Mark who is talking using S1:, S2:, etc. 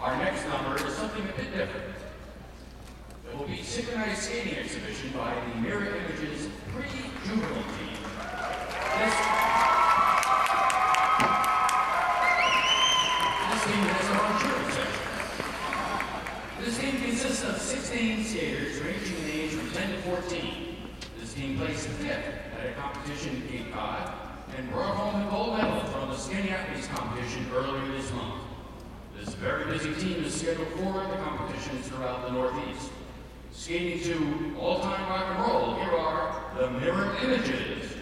S1: Our next number is something a bit different. It will be synchronized skating exhibition by the Mirror Images pre-juvenile team. This, this team has a children's section. This team consists of 16 skaters ranging in age from 10 to 14. This team placed fifth at a competition in Cape Cod and brought home a gold medal from the Skinny Athletes competition earlier this month. This very busy team is scheduled for the competitions throughout the Northeast. Skating to all-time rock and roll, here are the Mirror Images.